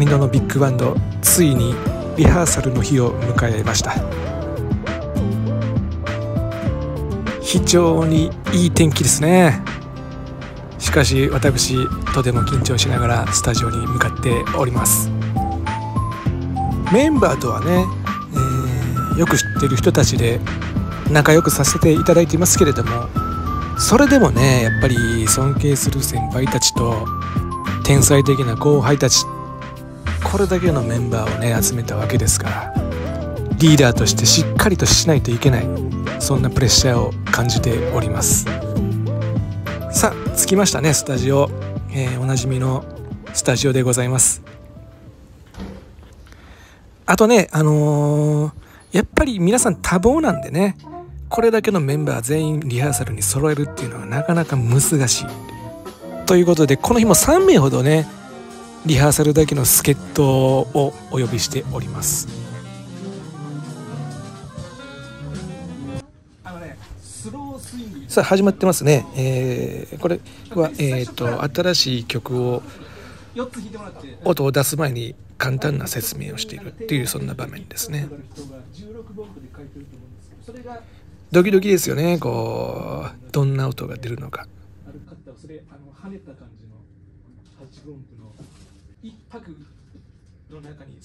谷戸のビッグバンドついにリハーサルの日を迎えました。非常にいい天気ですね。しかし私とても緊張しながらスタジオに向かっております。メンバーとはね、えー、よく知ってる人たちで仲良くさせていただいていますけれどもそれでもねやっぱり尊敬する先輩たちと天才的な後輩たちこれだけのメンバーをね集めたわけですからリーダーとしてしっかりとしないといけないそんなプレッシャーを感じております。さあ着きましたねスタジオ、えー、おなじみのスタジオでございます。あとねあのー、やっぱり皆さん多忙なんでねこれだけのメンバー全員リハーサルに揃えるっていうのはなかなか難しい。ということでこの日も3名ほどねリハーサルだけの助っ人をお呼びしております。さあ始まってますね、えー、これは、えーと、新しい曲を音を出す前に簡単な説明をしているっていうそんな場面ですね。ドキドキですよねこうどんな音が出るのか跳ねた感じの8分音符の一泊の中に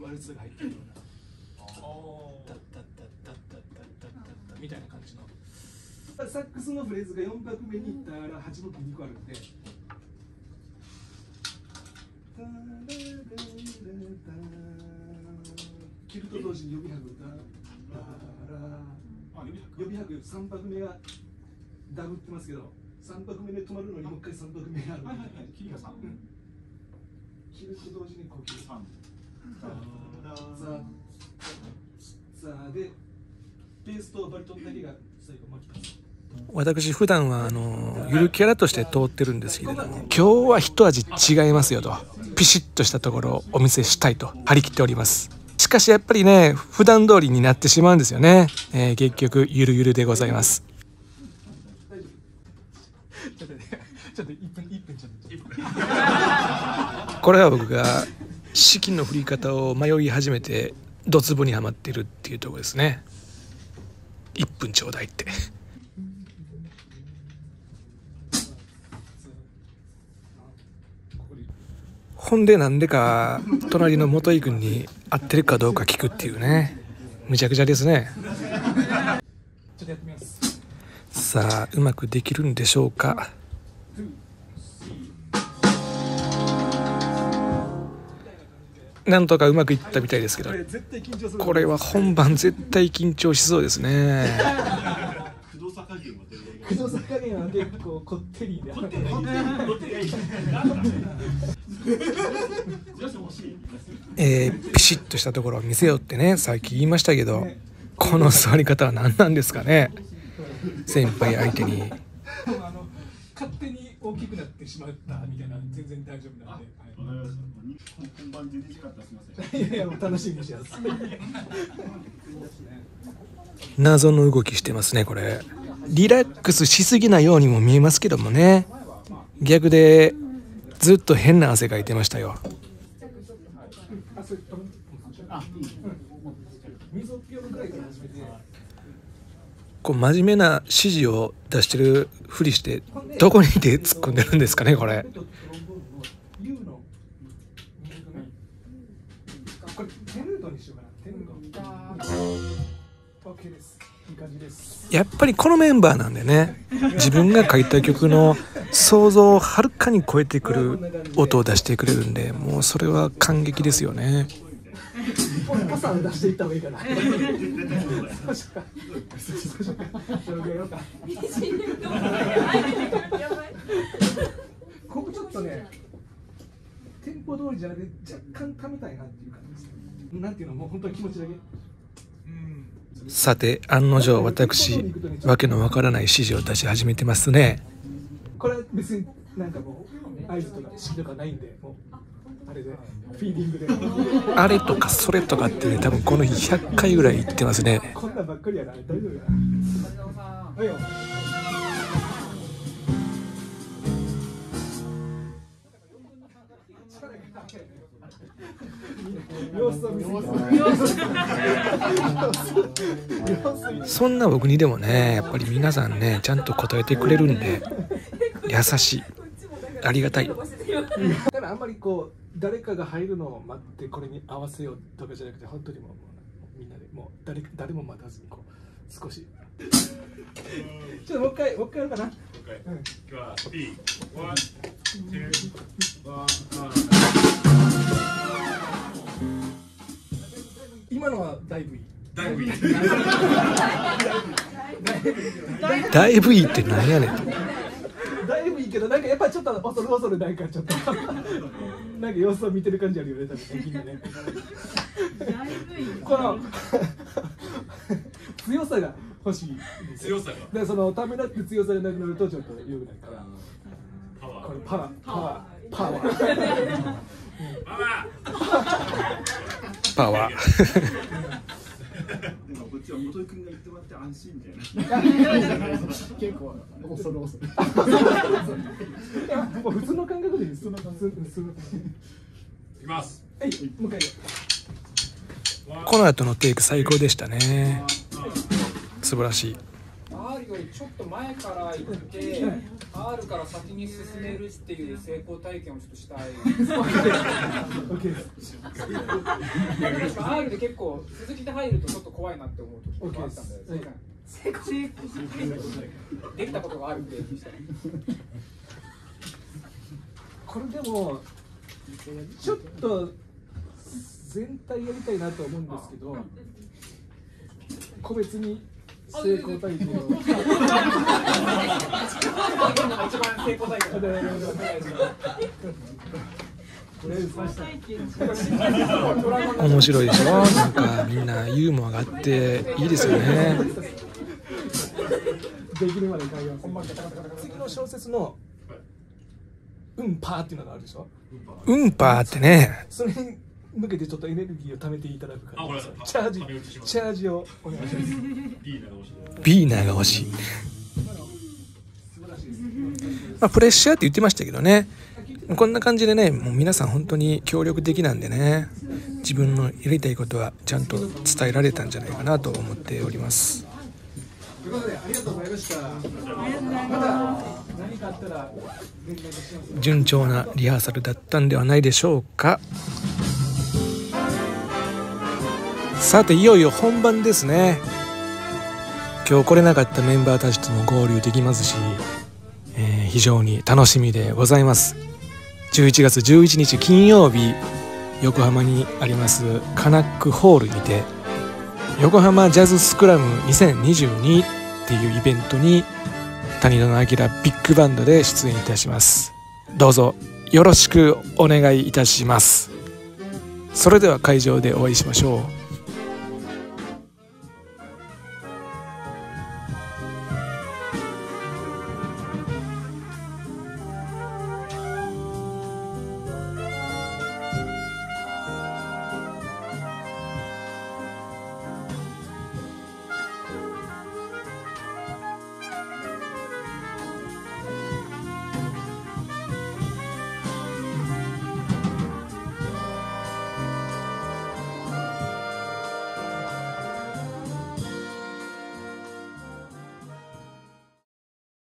ワルツが入ってるような。だったったったったったったったみたいな感じの。サックスのフレーズが4拍目にいったら8の2個あるんで。キルト同時に予備拍だ予備拍3拍目がダブってますけど3拍目で止まるのにもう一回3拍目がある、切ると同時に呼吸3さあさあでペースとバリトンだけが最後巻きます私普段はあのゆるキャラとして通ってるんですけれども今日は一味違いますよとピシッとしたところをお見せしたいと張り切っております。しかしやっぱりね普段通りになってしまうんですよね、えー、結局ゆるゆるでございますこれは僕が資金の振り方を迷い始めてドツボにはまってるっていうとこですね。1分ちょうだいって。ほんでなんでか隣の元井君に合ってるかどうか聞くっていうね。むちゃくちゃですね。さあうまくできるんでしょうか。なんとかうまくいったみたいですけど。これは本番絶対緊張しそうですね。黒さ加減は結構こってりで。えー、ピシッとしたところを見せようってねさっき言いましたけどこの座り方は何なんですかね。先輩相手に。勝手に大きくなってしまったみたいな全然大丈夫なんで、本番12時間経ちませんいやいや楽しみにしてます。謎の動きしてますねこれ。リラックスしすぎなようにも見えますけどもね。逆でずっと変な汗かいてましたよ。こう真面目な指示を出してるふりしてどこに手突っ込んでるんですかねこれ。やっぱりこのメンバーなんでね自分が書いた曲の想像をはるかに超えてくる音を出してくれるんでもうそれは感激ですよね。ここちょっとねテンポ通りじゃなくて若干ためたいなっていう感じですなんていうのもう本当に気持ちだけ。さて案の定私わけのわからない指示を出し始めてますね。これ別になんかもう合図とか指示とかないんでもうあれでフィーリングで。あれとかそれとかってね多分この日100回ぐらい言ってますね。こんなんばっかりやな大丈夫やそんな僕にでもねやっぱり皆さんねちゃんと答えてくれるんで優しい。ありがたい。だからあんまりこう誰かが入るのを待ってこれに合わせようとかじゃなくて本当にもうみんなでもう誰誰も待たずにこう少し。ちょっともう一回もう一回やるかな、うん、今日は P 今のはだいぶいい。だいぶいい。だいぶいいって何やねん。だいぶいいけどなんかやっぱちょっと恐る恐るなんかちょっと。なんか様子を見てる感じあるよね多分みんなねこの 強さが欲しい。強さが。でそのためらって強さがなくなるとちょっと良くないから。パワー。これパワー。パワーパワーパワーこっちは元井君が言ってもらって安心みたいな。結構恐る恐る。いやもう普通の感覚でいきます。はい、もう一回。この後のテイク最高でしたね。素晴らしい。R よりちょっと前から行って、R から先に進めるっていう成功体験をちょっとしたい。R で結構続きで入るとちょっと怖いなって思う時があったんで、成功できたことがあるんで。これでもちょっと全体やりたいなと思うんですけど、個別に。成功体験を。一番成功体験。面白いでしょ？なんかみんなユーモアがあってい。い。ですよねできるまで次の小説の「うんパー」ってい。うのがあるでしょうんパーってねそれ向けてちょっとエネルギーを貯めていただくからチャージチャージをお願いします。ビーナーが欲しい。まあ、プレッシャーって言ってましたけどね。こんな感じでねもう皆さん本当に協力的なんでね。自分のやりたいことはちゃんと伝えられたんじゃないかなと思っております。ということでありがとうございました。また何かあったら順調なリハーサルだったんではないでしょうかさていよいよ本番ですね。今日来れなかったメンバーたちとも合流できますし、えー、非常に楽しみでございます。11月11日金曜日横浜にありますカナックホールにて横浜ジャズスクラム2022っていうイベントに谷野明ビッグバンドで出演いたします。どうぞよろしくお願いいたします。それでは会場でお会いしましょう。